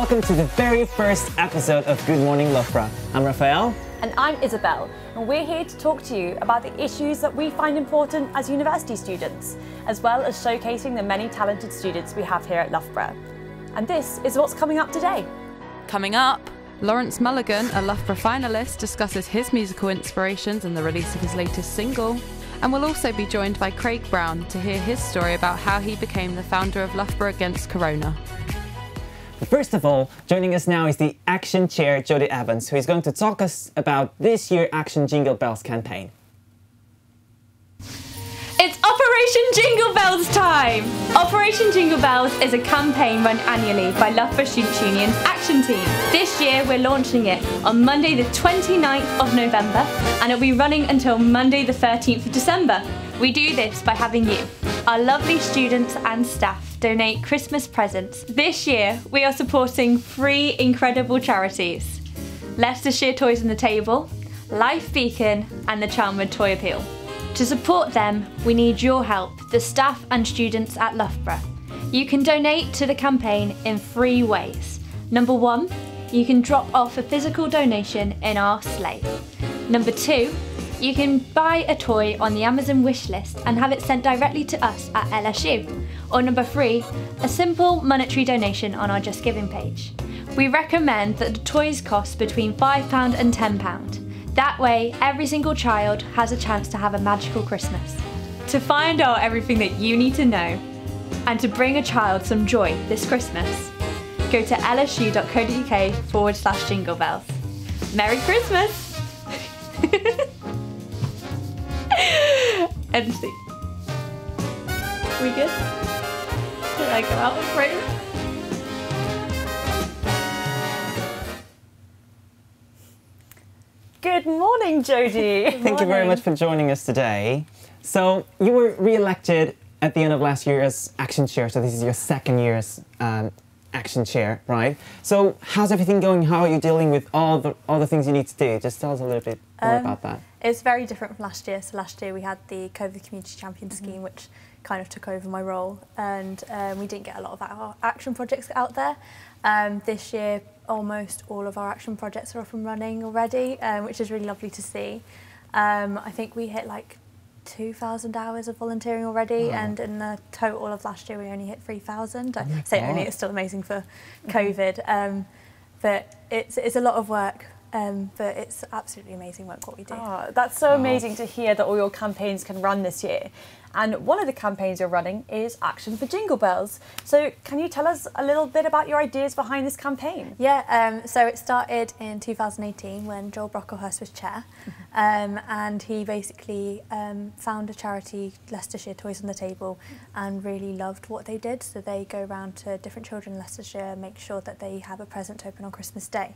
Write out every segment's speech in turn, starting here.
Hello, everyone. Hi. Welcome to the very first episode of Good Morning Loughborough. I'm Rafael. And I'm Isobel, and we're here to talk to you about the issues that we find important as university students, as well as showcasing the many talented students we have here at Loughborough. And this is what's coming up today. Coming up, Lawrence Mulligan, a Loughborough finalist, discusses his musical inspirations and the release of his latest single. And we'll also be joined by Craig Brown to hear his story about how he became the founder of Loughborough Against Corona. First of all, joining us now is the Action Chair, Jodie Evans, who is going to talk us about this year's Action Jingle Bells campaign. It's Operation Jingle Bells time! Operation Jingle Bells is a campaign run annually by Loughborough Students' Union's Action Team. This year we're launching it on Monday the 29th of November and it'll be running until Monday the 13th of December. We do this by having you, our lovely students and staff, donate Christmas presents. This year we are supporting three incredible charities. Leicestershire Toys on the Table, Life Beacon and the Charnwood Toy Appeal. To support them, we need your help, the staff and students at Loughborough. You can donate to the campaign in three ways. Number one, you can drop off a physical donation in our sleigh. Number two, you can buy a toy on the Amazon wish list and have it sent directly to us at LSU. Or number three, a simple monetary donation on our Just Giving page. We recommend that the toys cost between £5 and £10. That way, every single child has a chance to have a magical Christmas. To find out everything that you need to know and to bring a child some joy this Christmas, go to lsu.co.uk forward slash jingle bells. Merry Christmas! End scene. We good? Did I go out of frame? Good morning, Jodie. Thank you very much for joining us today. So, you were re elected at the end of last year as Action Chair, so this is your second year as um, Action Chair, right? So, how's everything going? How are you dealing with all the, all the things you need to do? Just tell us a little bit more Um, about that. It's very different from last year. So last year we had the COVID Community Champion scheme, which kind of took over my role, and um, we didn't get a lot of our action projects out there. Um, this year, almost all of our action projects are up and running already, um, which is really lovely to see. Um, I think we hit like 2,000 hours of volunteering already, Wow. and in the total of last year we only hit 3,000. I say only, it's still amazing for COVID, um, but it's it's a lot of work. Um, but it's absolutely amazing work what we do. Oh, that's so Wow. amazing to hear that all your campaigns can run this year. And one of the campaigns you're running is Action for Jingle Bells. So, can you tell us a little bit about your ideas behind this campaign? Yeah, um, so it started in 2018 when Joel Brocklehurst was chair, um, and he basically um, found a charity, Leicestershire Toys on the Table, and really loved what they did. So they go around to different children in Leicestershire, make sure that they have a present to open on Christmas Day,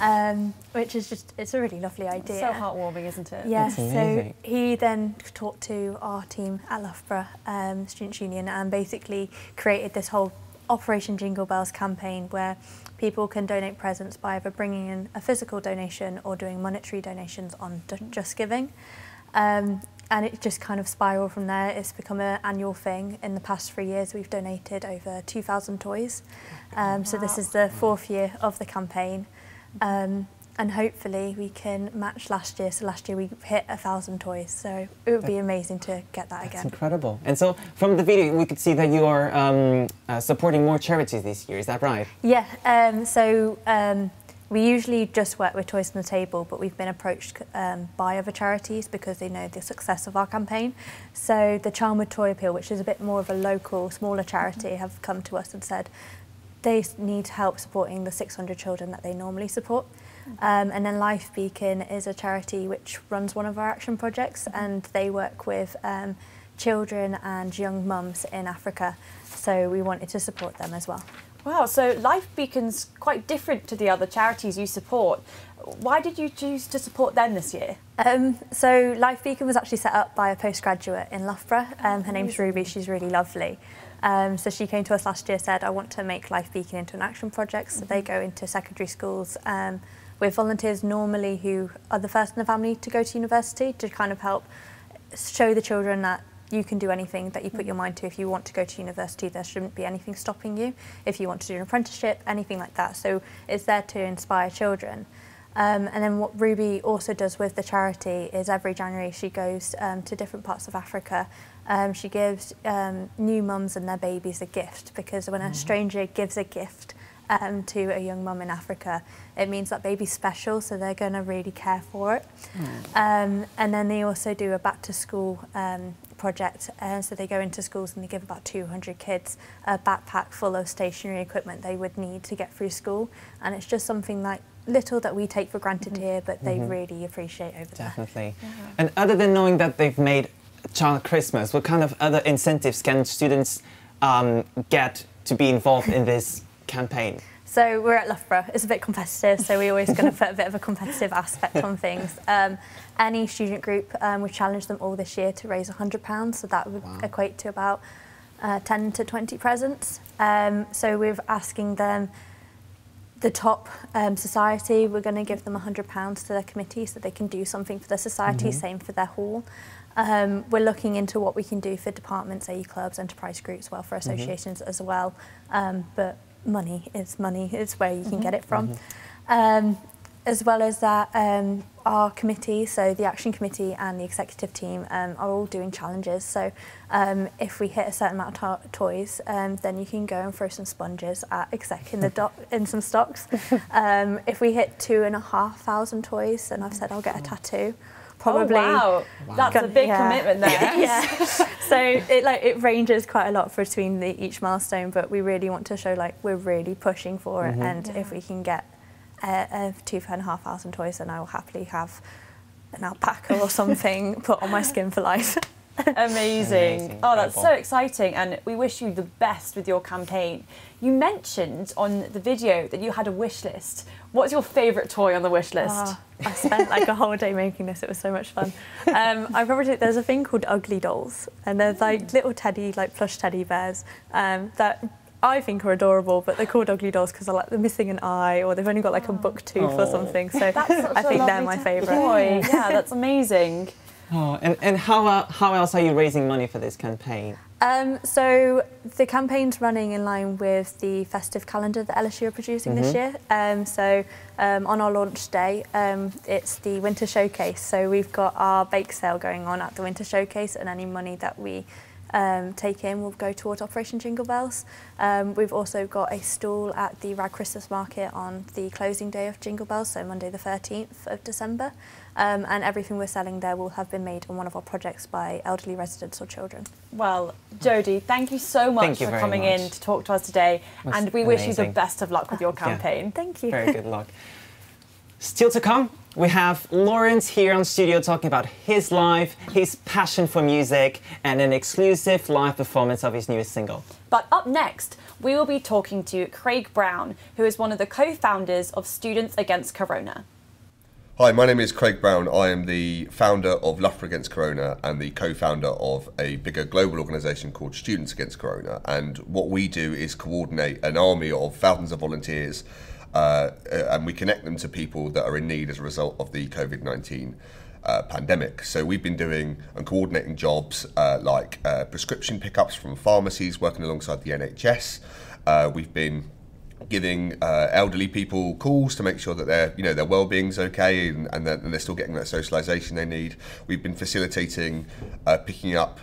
um, which is just, it's a really lovely idea. It's So heartwarming, isn't it? Yeah, so he then talked to our team at Loughborough um, Students' Union and basically created this whole Operation Jingle Bells campaign where people can donate presents by either bringing in a physical donation or doing monetary donations on Just Giving. Um, and it just kind of spiraled from there. It's become an annual thing. In the past three years, we've donated over 2,000 toys. Um, So this is the fourth year of the campaign. Um, and hopefully we can match last year. So last year we hit a thousand toys. So it would be amazing to get that It's again. incredible. And so, from the video, we could see that you are um, uh, supporting more charities this year. Is that right? Yeah. Um, so um, we usually just work with Toys on the Table, but we've been approached um, by other charities because they know the success of our campaign. So the Charnwood Toy Appeal, which is a bit more of a local, smaller charity, have come to us and said they need help supporting the 600 children that they normally support. Um, and then Life Beacon is a charity which runs one of our action projects, and they work with um, children and young mums in Africa. So we wanted to support them as well. Wow, so Life Beacon's quite different to the other charities you support. Why did you choose to support them this year? Um, so Life Beacon was actually set up by a postgraduate in Loughborough. Um, her name's Ruby. She's really lovely. Um, so she came to us last year, said, "I want to make Life Beacon into an action project." So they go into secondary schools um, with volunteers normally who are the first in the family to go to university to kind of help show the children that you can do anything that you put your mind to. If you want to go to university, there shouldn't be anything stopping you. If you want to do an apprenticeship, anything like that. So it's there to inspire children. Um, and then what Ruby also does with the charity is every January she goes um, to different parts of Africa. Um, she gives um, new mums and their babies a gift because when a stranger gives a gift um, to a young mum in Africa, it means that baby's special, so they're going to really care for it. Um, and then they also do a back to school um, project, and so they go into schools and they give about 200 kids a backpack full of stationery equipment they would need to get through school. And it's just something like little that we take for granted here, but they really appreciate over there. Definitely. And other than knowing that they've made Child Christmas, what kind of other incentives can students um, get to be involved in this campaign? So we're at Loughborough. It's a bit competitive, so we're always going to put a bit of a competitive aspect on things. Um, any student group, um, we've challenged them all this year to raise £100, so that would Wow. equate to about uh, 10 to 20 presents. Um, so we're asking them, the top um, society, we're going to give them £100 to their committee so they can do something for the society, same for their hall. Um, we're looking into what we can do for departments, AE clubs, enterprise groups, welfare associations as well. Um, but money is money, it's where you can get it from. Um, as well as that, um, our committee, so the action committee and the executive team, um, are all doing challenges. So um, if we hit a certain amount of to- toys, um, then you can go and throw some sponges at exec in the doc- in some stocks. um, if we hit two and a half thousand toys, then I've said I'll get a tattoo. Probably. Oh, wow. That's a big yeah. commitment there. yeah. so it like it ranges quite a lot between the, each milestone, but we really want to show like we're really pushing for it, and if we can get a, a two and a half thousand toys, then I will happily have an alpaca or something put on my skin for life. Amazing. Amazing. Oh, that's so exciting. And we wish you the best with your campaign. You mentioned on the video that you had a wish list. What's your favourite toy on the wish list? Ah, I spent like a whole day making this. It was so much fun. Um, I probably there's a thing called ugly dolls, and they're like little teddy, like plush teddy bears um, that I think are adorable, but they're called ugly dolls because they're like they're missing an eye or they've only got like a buck tooth or something. So That's such I a think they're my favourite. Boy, Yeah, that's amazing. Oh, and, and how, uh, how else are you raising money for this campaign? Um, so the campaign's running in line with the festive calendar that LSU are producing this year. Um, so um, on our launch day, um, it's the winter showcase. So we've got our bake sale going on at the winter showcase, and any money that we um, take in will go towards Operation Jingle Bells. Um, we've also got a stall at the Rag Christmas Market on the closing day of Jingle Bells, so Monday the 13th of December. Um, and everything we're selling there will have been made on one of our projects by elderly residents or children. Well, Jodie, thank you so much Thank you for coming much. in to talk to us today. And we wish you the best of luck with your campaign. Thank you. Very good luck. Still to come, we have Lawrence here on studio talking about his life, his passion for music, and an exclusive live performance of his newest single. But up next, we will be talking to Craig Brown, who is one of the co founders of Students Against Corona. Hi, my name is Craig Brown. I am the founder of Loughborough Against Corona and the co-founder of a bigger global organisation called Students Against Corona. And what we do is coordinate an army of thousands of volunteers, uh, and we connect them to people that are in need as a result of the COVID nineteen. Uh, pandemic. So we've been doing and coordinating jobs uh, like uh, prescription pickups from pharmacies, working alongside the NHS. Uh, we've been giving uh, elderly people calls to make sure that their you know their well-being's okay and, and, that, and they're still getting that socialization they need. We've been facilitating uh, picking up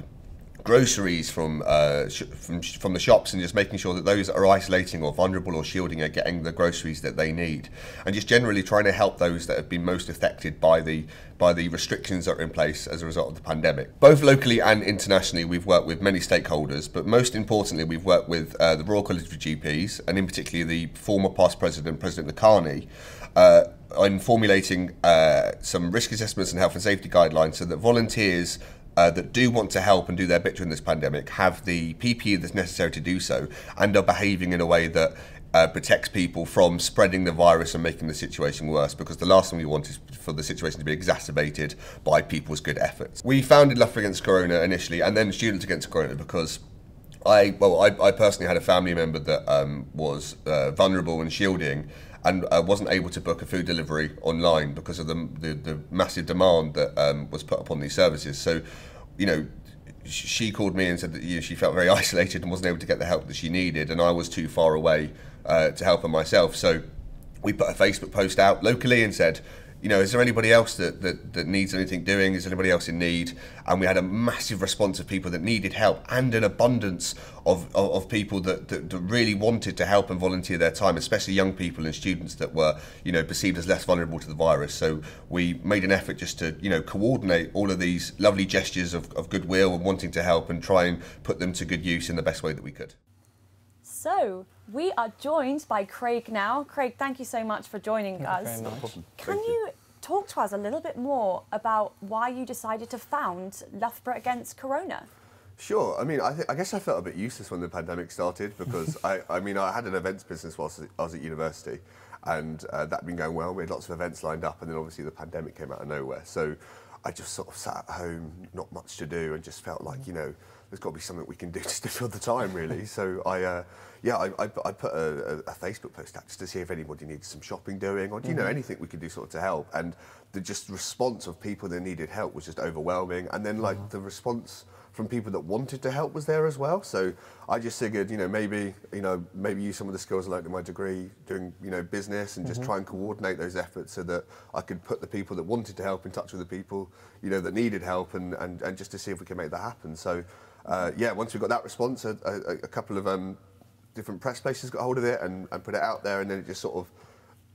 groceries from, uh, from from the shops and just making sure that those that are isolating or vulnerable or shielding are getting the groceries that they need, and just generally trying to help those that have been most affected by the by the restrictions that are in place as a result of the pandemic. Both locally and internationally, we've worked with many stakeholders, but most importantly, we've worked with uh, the Royal College of GPs and in particular the former past president, President Lakhani, uh, in formulating uh, some risk assessments and health and safety guidelines so that volunteers uh, that do want to help and do their bit during this pandemic have the PPE that's necessary to do so and are behaving in a way that uh, protects people from spreading the virus and making the situation worse because the last thing we want is for the situation to be exacerbated by people's good efforts. We founded Loughborough Against Corona initially and then Students Against Corona because I well, I, I personally had a family member that um, was uh, vulnerable and shielding, and I wasn't able to book a food delivery online because of the the, the massive demand that um, was put upon these services. So, you know, she called me and said that you know, she felt very isolated and wasn't able to get the help that she needed, and I was too far away uh, to help her myself. So we put a Facebook post out locally and said, you know, is there anybody else that, that, that needs anything doing? Is anybody else in need? And we had a massive response of people that needed help and an abundance of, of, of people that, that, that, really wanted to help and volunteer their time, especially young people and students that were, you know, perceived as less vulnerable to the virus. So we made an effort just to, you know, coordinate all of these lovely gestures of, of goodwill and wanting to help and try and put them to good use in the best way that we could. So, we are joined by Craig now. Craig, thank you so much for joining Thank us. you very much. Can you talk to us a little bit more about why you decided to found Loughborough Against Corona? Sure. I mean, I, th- I guess I felt a bit useless when the pandemic started because I, I mean, I had an events business whilst I was at university, and uh, that'd been going well. We had lots of events lined up, and then obviously the pandemic came out of nowhere. So I just sort of sat at home, not much to do, and just felt like you know there's got to be something we can do just to fill the time, really. so I, uh, yeah, I, I, I put a, a, Facebook post out just to see if anybody needed some shopping doing, or do you know anything we could do sort of to help. And the just response of people that needed help was just overwhelming. And then like the response from people that wanted to help was there as well. So I just figured, you know, maybe, you know, maybe use some of the skills I learned in my degree doing, you know, business and just try and coordinate those efforts so that I could put the people that wanted to help in touch with the people, you know, that needed help and, and, and just to see if we could make that happen. So uh, yeah, once we got that response, a, a, a couple of um, different press places got hold of it and, and put it out there and then it just sort of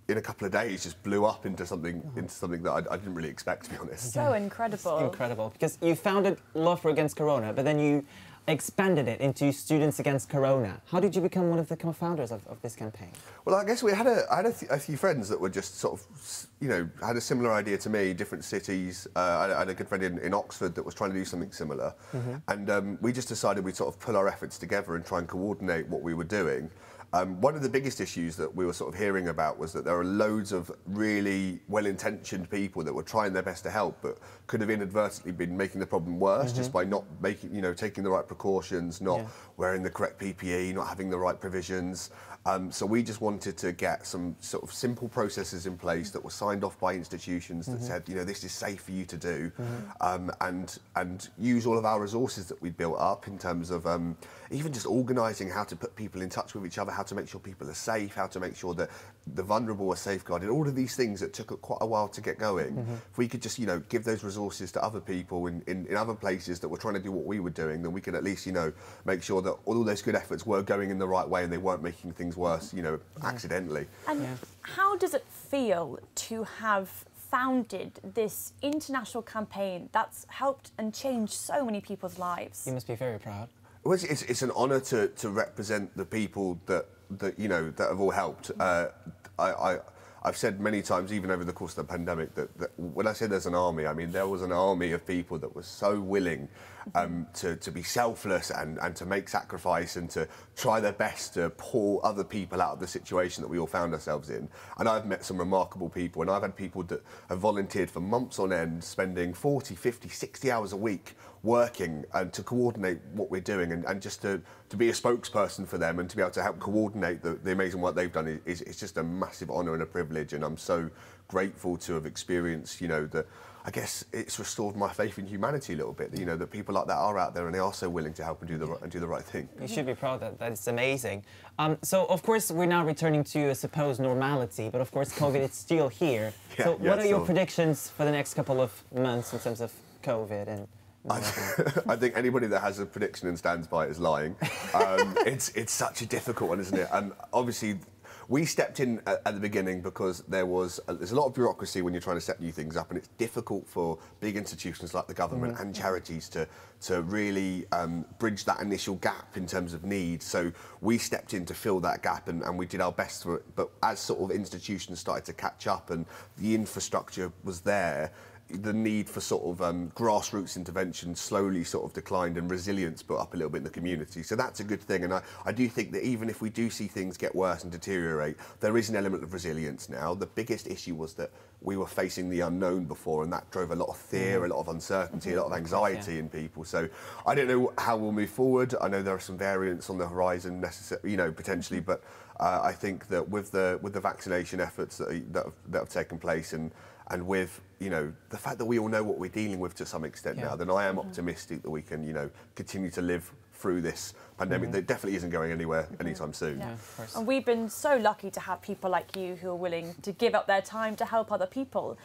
in a couple of days just blew up into something mm-hmm. into something that I, I didn't really expect to be honest. So incredible. Incredible, because you founded Loughborough Against Corona, but then you expanded it into Students Against Corona. How did you become one of the co-founders of, of this campaign? Well, I guess we had a, I had a, a few friends that were just sort of, you know, had a similar idea to me, different cities. Uh, I, I had a good friend in, in Oxford that was trying to do something similar. And um, we just decided we'd sort of pull our efforts together and try and coordinate what we were doing. Um, one of the biggest issues that we were sort of hearing about was that there are loads of really well-intentioned people that were trying their best to help, but could have inadvertently been making the problem worse just by not making, you know, taking the right precautions, not Yeah. wearing the correct PPE, not having the right provisions. Um, so we just wanted to get some sort of simple processes in place that were signed off by institutions that said, you know, this is safe for you to do, um, and and use all of our resources that we'd built up in terms of um, even just organising how to put people in touch with each other, how to make sure people are safe, how to make sure that the vulnerable are safeguarded. All of these things that took quite a while to get going. If we could just, you know, give those resources to other people in, in, in other places that were trying to do what we were doing, then we could at least, you know, make sure that all those good efforts were going in the right way and they weren't making things worse, you know, accidentally. And how does it feel to have founded this international campaign that's helped and changed so many people's lives? You must be very proud. Well, it's, it's, it's an honour to, to represent the people that, that you know that have all helped. Uh, I, I I've said many times, even over the course of the pandemic, that, that when I say there's an army, I mean there was an army of people that was so willing um, to, to be selfless and, and to make sacrifice and to try their best to pull other people out of the situation that we all found ourselves in. And I've met some remarkable people, and I've had people that have volunteered for months on end, spending 40, 50, 60 hours a week working and to coordinate what we're doing and, and just to, to be a spokesperson for them and to be able to help coordinate the, the amazing work they've done is, is just a massive honour and a privilege and I'm so grateful to have experienced you know the I guess it's restored my faith in humanity a little bit you know that people like that are out there and they are so willing to help and do the right, and do the right thing You should be proud that that is amazing. Um, so of course we're now returning to a supposed normality, but of course COVID is still here. Yeah, so yeah, what are your predictions for the next couple of months in terms of COVID and? I think anybody that has a prediction and stands by it is lying. Um, it's it's such a difficult one, isn't it? And obviously, we stepped in at, at the beginning because there was a, there's a lot of bureaucracy when you're trying to set new things up, and it's difficult for big institutions like the government and charities to to really um, bridge that initial gap in terms of need. So we stepped in to fill that gap, and, and we did our best for it. But as sort of institutions started to catch up and the infrastructure was there the need for sort of um, grassroots intervention slowly sort of declined and resilience built up a little bit in the community. So that's a good thing. And I, I do think that even if we do see things get worse and deteriorate, there is an element of resilience now. The biggest issue was that we were facing the unknown before, and that drove a lot of fear, a lot of uncertainty, a lot of anxiety in people. So I don't know how we'll move forward. I know there are some variants on the horizon, necessary, you know, potentially, but uh, I think that with the with the vaccination efforts that, that, have, that have taken place and and with you know the fact that we all know what we're dealing with to some extent Yeah. now, then I am optimistic that we can you know continue to live through this pandemic that definitely isn't going anywhere anytime soon. Yeah. of. And we've been so lucky to have people like you who are willing to give up their time to help other people.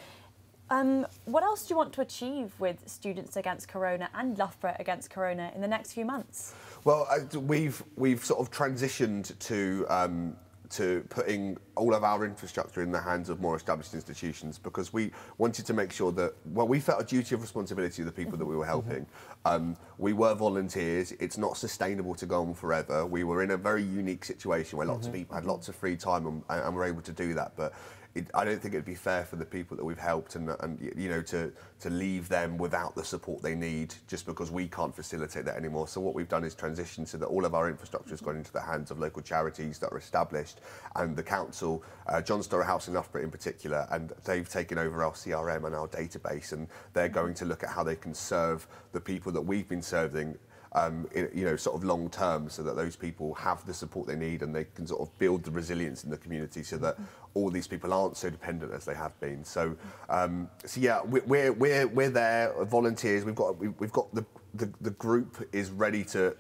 Um, what else do you want to achieve with Students Against Corona and Loughborough Against Corona in the next few months? Well, I, we've we've sort of transitioned to um, to putting all of our infrastructure in the hands of more established institutions because we wanted to make sure that well, we felt a duty of responsibility to the people that we were helping. Um, we were volunteers. It's not sustainable to go on forever. We were in a very unique situation where lots of people had lots of free time and, and were able to do that, but. It, I don't think it'd be fair for the people that we've helped and, and you know to to leave them without the support they need just because we can't facilitate that anymore. So what we've done is transition so that all of our infrastructure has gone into the hands of local charities that are established and the council, uh, John Storer House in Loughborough in particular, and they've taken over our CRM and our database and they're going to look at how they can serve the people that we've been serving um, in, you know, sort of long term, so that those people have the support they need and they can sort of build the resilience in the community, so that all these people aren't so dependent as they have been. So, um, so yeah, we- we're we're we're there, volunteers. We've got we- we've got the, the the group is ready to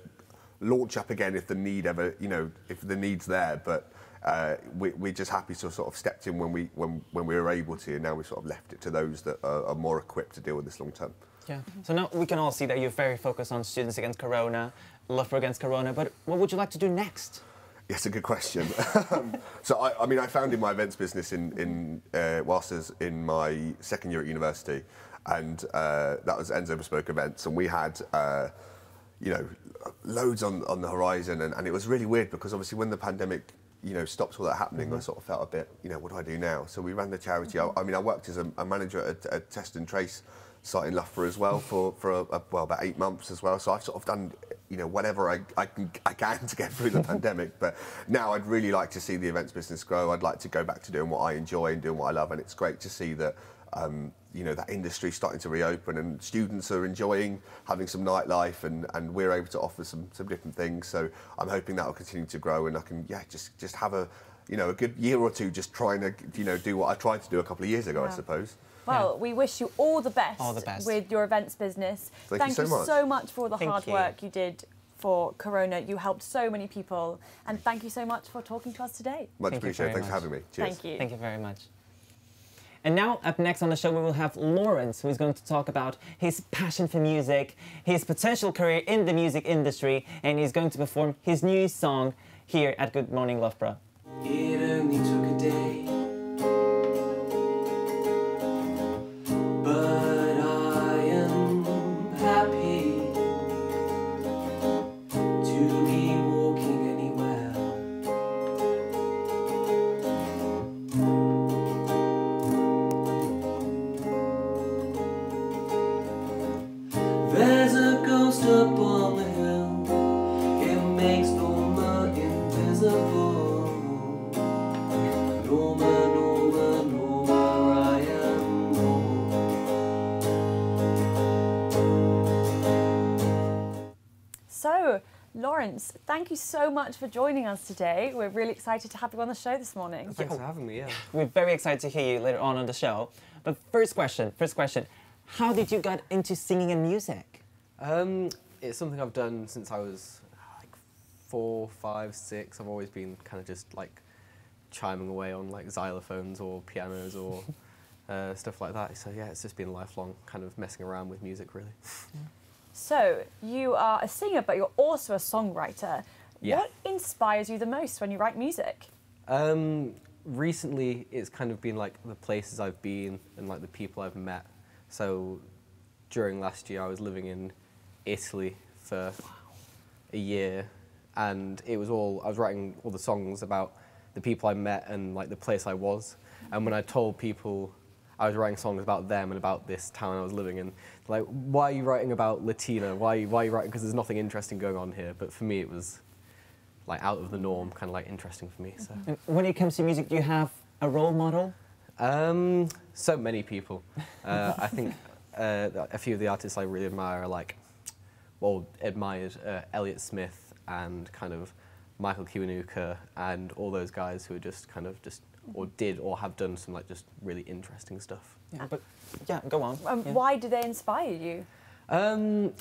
launch up again if the need ever, you know, if the need's there, but. Uh, we, we're just happy to sort of stepped in when we when, when we were able to, and now we've sort of left it to those that are, are more equipped to deal with this long term. Yeah. So now we can all see that you're very focused on Students Against Corona, Loughborough Against Corona, but what would you like to do next? Yes, a good question. Um, so, I, I mean, I founded my events business in, in uh, whilst I was in my second year at university, and uh, that was Enzo Bespoke Events, and we had, uh, you know, loads on, on the horizon, and, and it was really weird because obviously when the pandemic, you know, stopped all that happening, I sort of felt a bit, you know, what do I do now? So we ran the charity. I, I mean, I worked as a, a manager at a, a test and trace site in Loughborough as well for, for a, a, well about eight months as well. So I've sort of done you know whatever I, I, can, I can to get through the pandemic. But now I'd really like to see the events business grow. I'd like to go back to doing what I enjoy and doing what I love. And it's great to see that um, you know that industry starting to reopen and students are enjoying having some nightlife and, and we're able to offer some some different things. So I'm hoping that will continue to grow and I can yeah just just have a you know a good year or two just trying to you know do what I tried to do a couple of years ago I suppose. Well, we wish you all the best, All the best. with your events business. Thank you so much. for the Thank hard you. work you did for Corona. You helped so many people, and thank you so much for talking to us today. Much Thank appreciated. very Thanks for having me. Cheers. Thank you. Thank you very much. And now, up next on the show, we will have Lawrence, who is going to talk about his passion for music, his potential career in the music industry, and he's going to perform his new song here at Good Morning Loughborough. It much for joining us today. We're really excited to have you on the show this morning. Thanks for having me, yeah. We're very excited to hear you later on on the show. But first question, first question, how did you get into singing and music? Um, it's something I've done since I was like four, five, six. I've always been kind of just like chiming away on like xylophones or pianos or uh, stuff like that. So yeah, it's just been lifelong kind of messing around with music, really. So, you are a singer, but you're also a songwriter. Yeah. What inspires you the most when you write music? Um, recently, it's kind of been like the places I've been and like the people I've met. So during last year, I was living in Italy for a year, and it was all I was writing all the songs about the people I met and like the place I was. And when I told people I was writing songs about them and about this town I was living in, like, why are you writing about Latina? Why, why are you writing? Because there's nothing interesting going on here. But for me, it was like out of the norm, kind of like interesting for me. So. And when it comes to music, do you have a role model? Um, so many people. Uh, I think uh, a few of the artists I really admire are like, well, admired uh, Elliott Smith and kind of Michael Kiwanuka and all those guys who are just kind of just or did or have done some like just really interesting stuff. Yeah, but yeah, go on. Um, Yeah. Why do they inspire you? Um,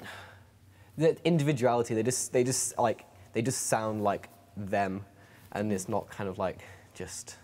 the individuality, they just they just like they just sound like them, and it's not kind of like just.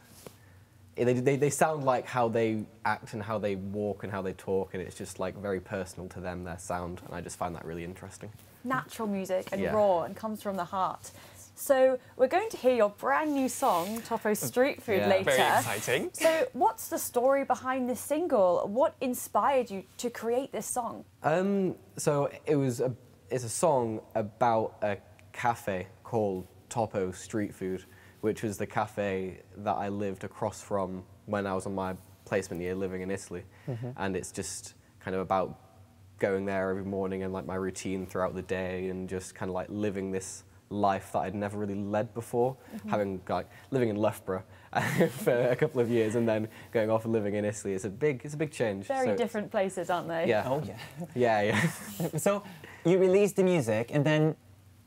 They, they, they sound like how they act and how they walk and how they talk, and it's just like very personal to them, their sound, and I just find that really interesting. Natural music and Yeah. raw and comes from the heart. So we're going to hear your brand new song, Topo Street Food, Yeah. later. Very exciting. So what's the story behind this single? What inspired you to create this song? Um, so it was a, it's a song about a cafe called Topo Street Food, which was the cafe that I lived across from when I was on my placement year living in Italy. Mm-hmm. And it's just kind of about going there every morning and like my routine throughout the day and just kind of like living this life that I'd never really led before, mm-hmm. having like living in Loughborough for a couple of years and then going off and living in Italy. It's a big, it's a big change. Very So- different places, aren't they? Yeah. Oh yeah. Yeah, yeah. So you released the music, and then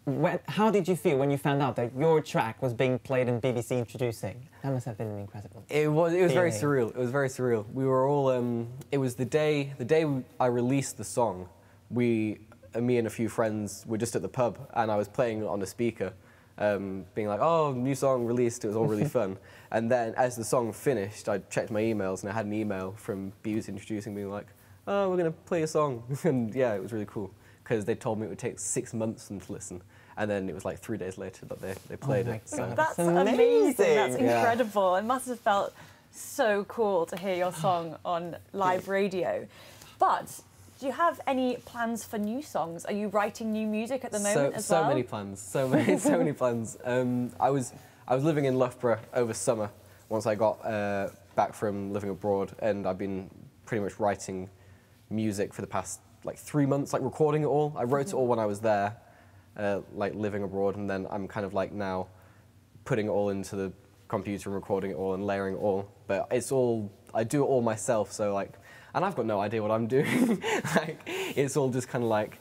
when, how did you feel when you found out that your track was being played in BBC Introducing? That must have been incredible. It was. It was very surreal. It was very surreal. We were all. Um, it was the day. The day I released the song. We, uh, me and a few friends, were just at the pub, and I was playing on the speaker, um, being like, "Oh, new song released." It was all really fun. And then, as the song finished, I checked my emails, and I had an email from BBC introducing, being like, "Oh, we're gonna play a song," and yeah, it was really cool because they told me it would take six months for them to listen, and then it was like three days later that they, they played my it. So. That's That's amazing. That's amazing. Yeah. incredible. It must have felt so cool to hear your song on live radio. But do you have any plans for new songs? Are you writing new music at the moment so, as so well? many plans, so many, so many plans. Um, I was, I was living in Loughborough over summer once I got uh, back from living abroad, and I've been pretty much writing music for the past like three months, like recording it all. I wrote it all when I was there, uh, like living abroad, and then I'm kind of like now putting it all into the computer and recording it all and layering it all. But it's all I do it all myself, so like, and I've got no idea what I'm doing. like, it's all just kind of like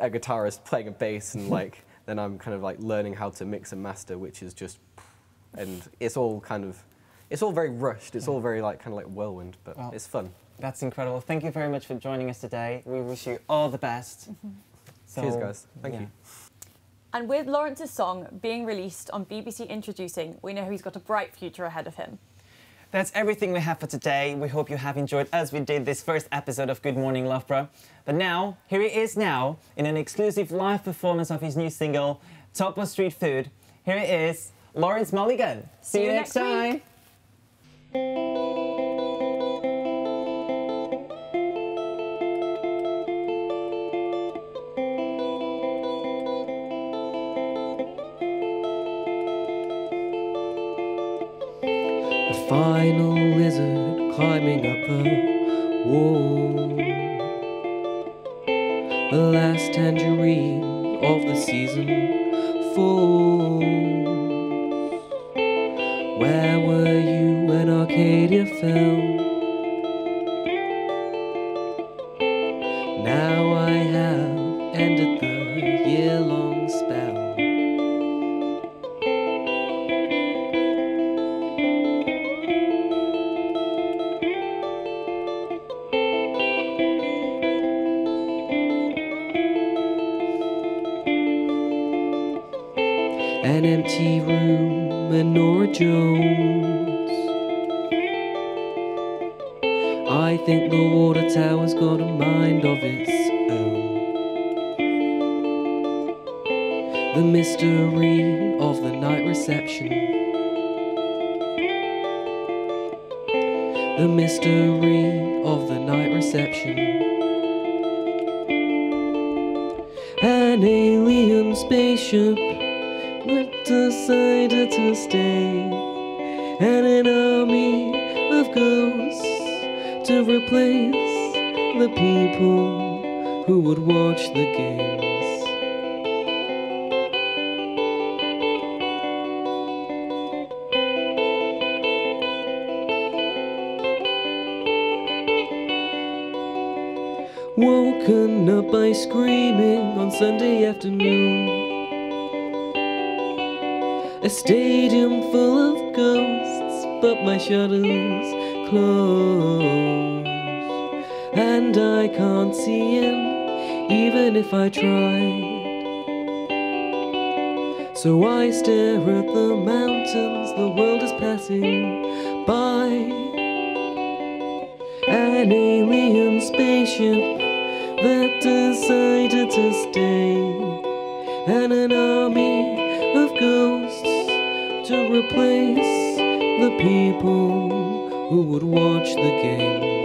a guitarist playing a bass, and like then I'm kind of like learning how to mix and master, which is just, and it's all kind of, it's all very rushed. It's all very like kind of like whirlwind, but Well, it's fun. That's incredible. Thank you very much for joining us today. We wish you all the best. So, Cheers, guys. Thank yeah. you. And with Lawrence's song being released on BBC Introducing, we know he's got a bright future ahead of him. That's everything we have for today. We hope you have enjoyed as we did this first episode of Good Morning Loughborough. But now, here he is now in an exclusive live performance of his new single, Topo Street Food. Here he is, Lawrence Mulligan. See, you next next time. Final lizard climbing up a wall. The last tangerine of the season falls. An empty room and Norah Jones. I think the water tower's got a mind of its own. The mystery of the night reception. The mystery of the night reception. An alien spaceship decided to stay, and an army of ghosts to replace the people who would watch the games. Woken up by screaming on Sunday afternoon. A stadium full of ghosts, but my shutters close. And I can't see in, even if I tried. So I stare at the mountains, the world is passing by. An alien spaceship that decided to stay, and an army of ghosts to replace the people who would watch the game.